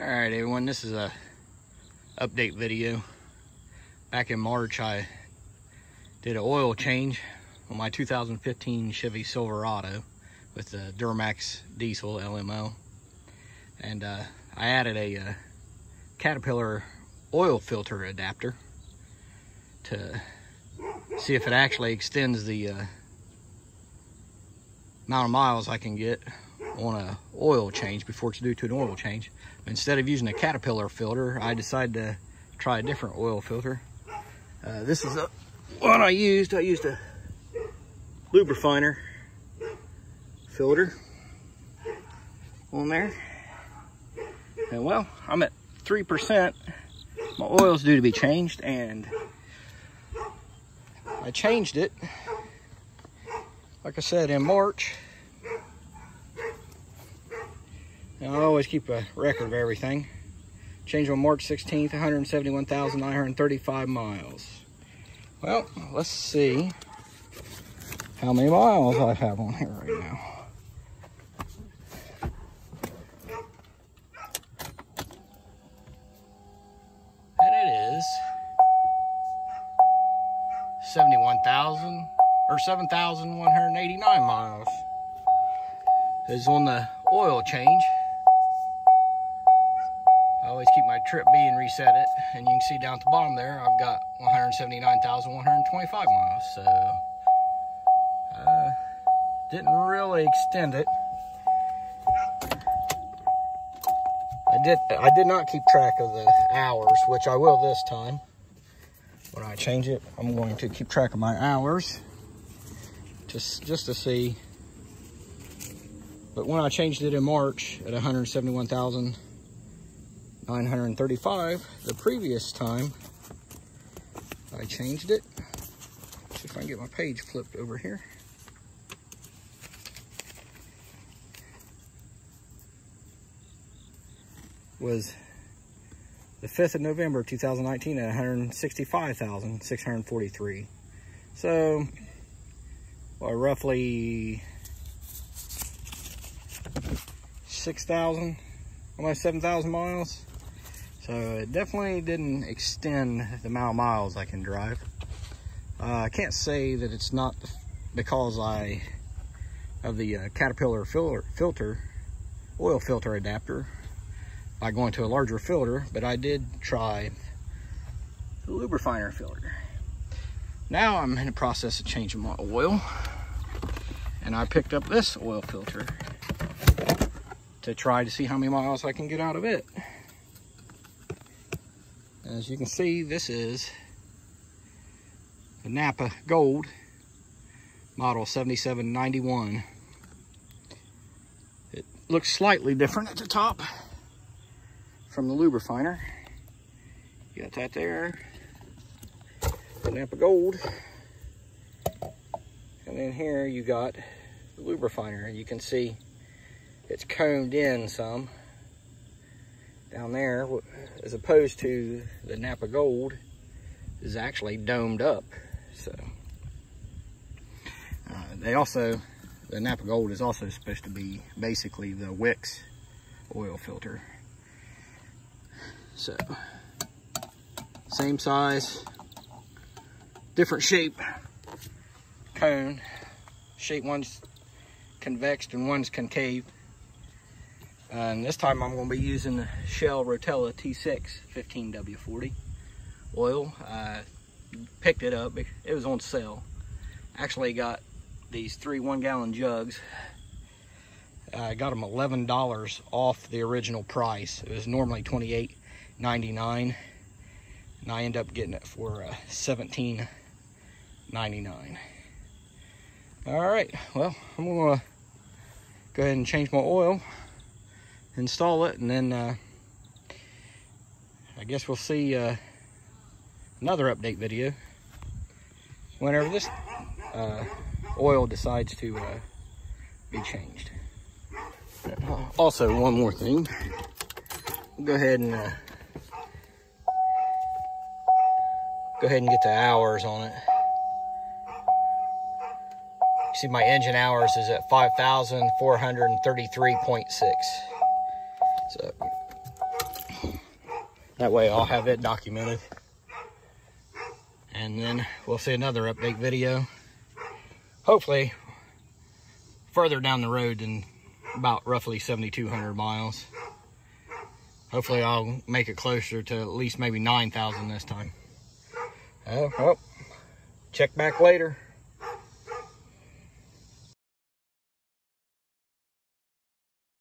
All right, everyone, this is a update video. Back in March, I did an oil change on my 2015 Chevy Silverado with the Duramax diesel LML. And uh, I added a uh, Caterpillar oil filter adapter to see if it actually extends the uh, amount of miles I can get on a oil change before it's due to an oil change. Instead of using a Caterpillar filter, I decided to try a different oil filter. Uh, this is a, one I used. I used a Luberfiner filter on there. And well, I'm at 3%. My oil's due to be changed and I changed it, like I said, in March. And I always keep a record of everything. Changed on March 16th, 171,935 miles. Well, let's see how many miles I have on here right now. And it is 71,000 or 7,189 miles. Is on the oil change. Always keep my trip B and reset it. And you can see down at the bottom there, I've got 179,125 miles. So, uh, didn't really extend it. I did, I did not keep track of the hours, which I will this time. When I change it, I'm going to keep track of my hours. Just, just to see but when I changed it in March at 171,935, the previous time I changed it, see if I can get my page flipped over here. Was the 5th of November 2019 at 165,643. So, well, roughly 6,000, almost 7,000 miles. So it definitely didn't extend the amount of miles I can drive. Uh, I can't say that it's not because I of the uh, Caterpillar filter, filter, oil filter adapter by going to a larger filter, but I did try the Luberfiner filter. Now I'm in the process of changing my oil and I picked up this oil filter to try to see how many miles I can get out of it. As you can see, this is the Napa Gold model 7791. It looks slightly different at the top from the Luberfiner. You got that there. The Napa Gold. And then here you got the Luberfiner. You can see it's combed in some down there as opposed to the Napa Gold is actually domed up so. Uh, they also the Napa Gold is also supposed to be basically the Wix oil filter. So same size different shape cone. Shape one's convex and one's concave and this time I'm going to be using the Shell Rotella T6 15W40 oil. I picked it up. It was on sale. Actually got these three one gallon jugs. I got them $11 off the original price. It was normally $28.99 and I end up getting it for uh, $17.99. All right, well, I'm gonna go ahead and change my oil install it and then uh, I guess we'll see uh, another update video whenever this uh, oil decides to uh, be changed. Also, one more thing. go ahead and uh, go ahead and get the hours on it. See my engine hours is at 5,433.6. So That way I'll have it documented. And then we'll see another update video. Hopefully further down the road than about roughly 7,200 miles. Hopefully I'll make it closer to at least maybe 9,000 this time. Oh, well, check back later.